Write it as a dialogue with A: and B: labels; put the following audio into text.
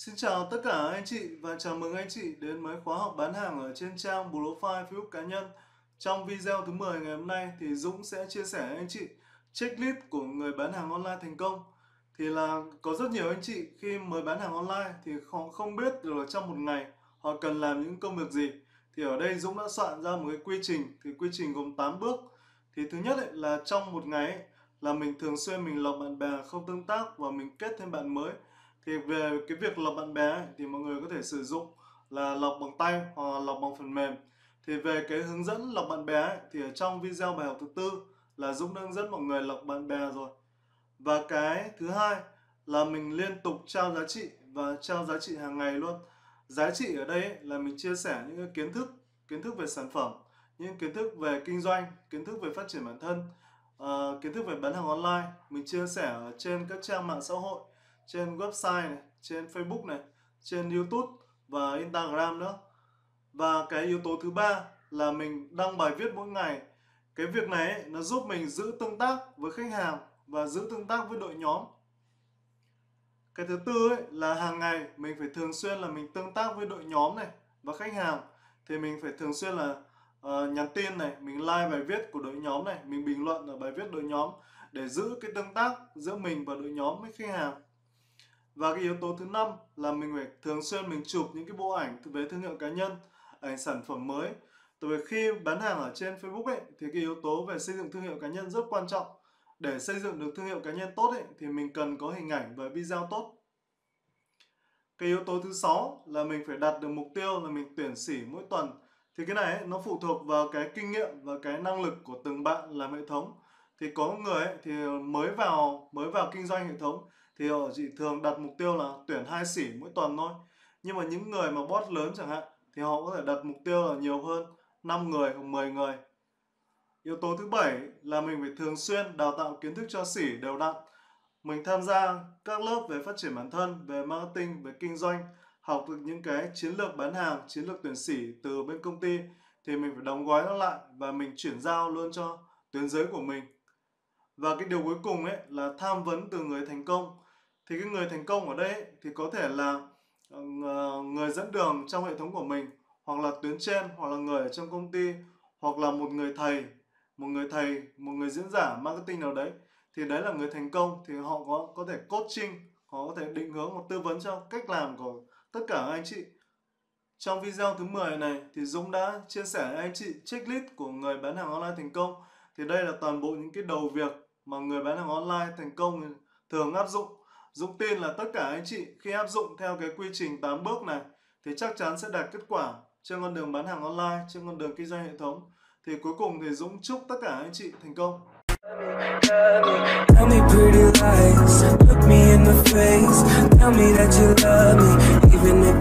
A: Xin chào tất cả anh chị và chào mừng anh chị đến với khóa học bán hàng ở trên trang profile Facebook cá nhân. Trong video thứ 10 ngày hôm nay thì Dũng sẽ chia sẻ với anh chị checklist của người bán hàng online thành công. Thì là có rất nhiều anh chị khi mới bán hàng online thì họ không biết được là trong một ngày họ cần làm những công việc gì. Thì ở đây Dũng đã soạn ra một cái quy trình, thì quy trình gồm 8 bước. Thì thứ nhất ấy, là trong một ngày ấy, là mình thường xuyên mình lọc bạn bè không tương tác và mình kết thêm bạn mới thì về cái việc lọc bạn bè ấy, thì mọi người có thể sử dụng là lọc bằng tay hoặc lọc bằng phần mềm. Thì về cái hướng dẫn lọc bạn bè ấy, thì ở trong video bài học thứ tư là Dũng đã hướng dẫn mọi người lọc bạn bè rồi. Và cái thứ hai là mình liên tục trao giá trị và trao giá trị hàng ngày luôn. Giá trị ở đây ấy, là mình chia sẻ những kiến thức kiến thức về sản phẩm những kiến thức về kinh doanh kiến thức về phát triển bản thân uh, kiến thức về bán hàng online. Mình chia sẻ ở trên các trang mạng xã hội trên website này, trên Facebook này, trên YouTube và Instagram nữa. Và cái yếu tố thứ ba là mình đăng bài viết mỗi ngày. Cái việc này ấy, nó giúp mình giữ tương tác với khách hàng và giữ tương tác với đội nhóm. Cái thứ tư ấy là hàng ngày mình phải thường xuyên là mình tương tác với đội nhóm này và khách hàng thì mình phải thường xuyên là uh, nhắn tin này, mình like bài viết của đội nhóm này, mình bình luận ở bài viết đội nhóm để giữ cái tương tác giữa mình và đội nhóm với khách hàng. Và cái yếu tố thứ năm là mình phải thường xuyên mình chụp những cái bộ ảnh về thương hiệu cá nhân, ảnh sản phẩm mới. Tại vì khi bán hàng ở trên Facebook ấy thì cái yếu tố về xây dựng thương hiệu cá nhân rất quan trọng. Để xây dựng được thương hiệu cá nhân tốt ấy thì mình cần có hình ảnh và video tốt. Cái yếu tố thứ sáu là mình phải đặt được mục tiêu là mình tuyển sỉ mỗi tuần. Thì cái này ấy, nó phụ thuộc vào cái kinh nghiệm và cái năng lực của từng bạn làm hệ thống. Thì có người ấy, thì mới vào mới vào kinh doanh hệ thống thì họ chỉ thường đặt mục tiêu là tuyển hai xỉ mỗi tuần thôi. Nhưng mà những người mà boss lớn chẳng hạn, thì họ có thể đặt mục tiêu là nhiều hơn 5 người hoặc 10 người. Yếu tố thứ bảy là mình phải thường xuyên đào tạo kiến thức cho xỉ đều đặn. Mình tham gia các lớp về phát triển bản thân, về marketing, về kinh doanh, học được những cái chiến lược bán hàng, chiến lược tuyển sỉ từ bên công ty, thì mình phải đóng gói nó lại và mình chuyển giao luôn cho tuyến giới của mình. Và cái điều cuối cùng ấy là tham vấn từ người thành công thì cái người thành công ở đây thì có thể là ờ, người dẫn đường trong hệ thống của mình, hoặc là tuyến trên, hoặc là người ở trong công ty, hoặc là một người thầy, một người thầy, một người diễn giả marketing nào đấy. Thì đấy là người thành công, thì họ có có thể coaching, họ có thể định hướng hoặc tư vấn cho cách làm của tất cả anh chị. Trong video thứ 10 này thì Dũng đã chia sẻ với anh chị checklist của người bán hàng online thành công. Thì đây là toàn bộ những cái đầu việc mà người bán hàng online thành công thường áp dụng. Dũng tin là tất cả anh chị khi áp dụng theo cái quy trình 8 bước này thì chắc chắn sẽ đạt kết quả trên con đường bán hàng online, trên con đường kinh doanh hệ thống. Thì cuối cùng thì Dũng chúc tất cả anh chị thành công. Tell me pretty lies,
B: look me in the face, tell me that you love me, even if